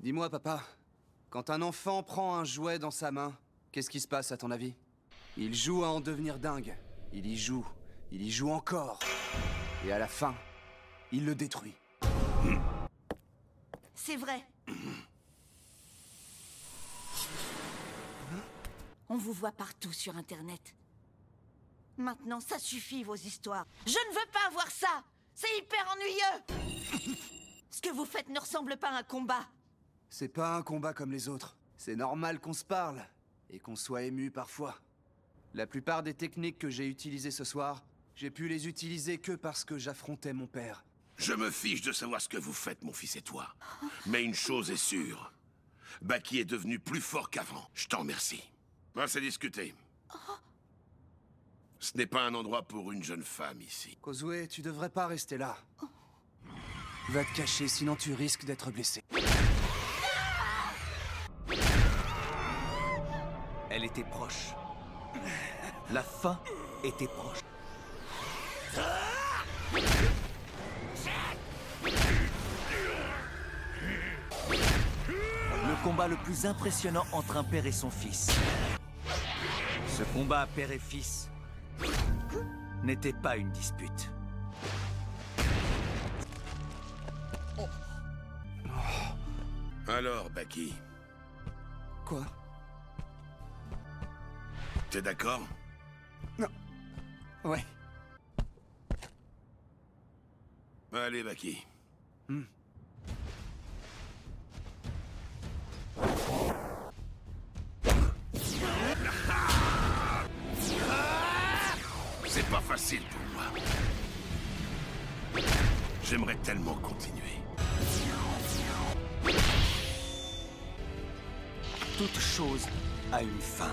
Dis-moi, papa, quand un enfant prend un jouet dans sa main, qu'est-ce qui se passe à ton avis? Il joue à en devenir dingue. Il y joue, il y joue encore. Et à la fin, il le détruit. C'est vrai. On vous voit partout sur Internet. Maintenant, ça suffit, vos histoires. Je ne veux pas voir ça C'est hyper ennuyeux Ce que vous faites ne ressemble pas à un combat. C'est pas un combat comme les autres. C'est normal qu'on se parle, et qu'on soit ému parfois. La plupart des techniques que j'ai utilisées ce soir, j'ai pu les utiliser que parce que j'affrontais mon père. Je me fiche de savoir ce que vous faites, mon fils et toi. Mais une chose est sûre. Baki est devenu plus fort qu'avant. Je t'en remercie. Assez discuté. Ce n'est pas un endroit pour une jeune femme ici. Kozue, tu devrais pas rester là. Va te cacher, sinon tu risques d'être blessé. Elle était proche. La fin était proche. Le combat le plus impressionnant entre un père et son fils. Ce combat père et fils n'était pas une dispute. Alors, Baki, Quoi? T'es d'accord? Ouais. Allez, Baki. C'est pas facile pour moi. J'aimerais tellement continuer. Toute chose a une fin.